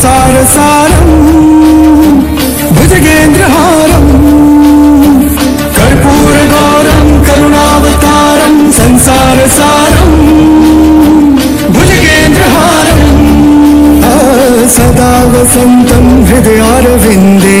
சாரசாரம் புஜகேந்திரஹாரம் கர்பூரகாரம் கருணாவதாரம் சம்சாரசாரம் புஜகேந்திரஹாரம் சதா வசந்தம் ஹிருதயாரவிந்தே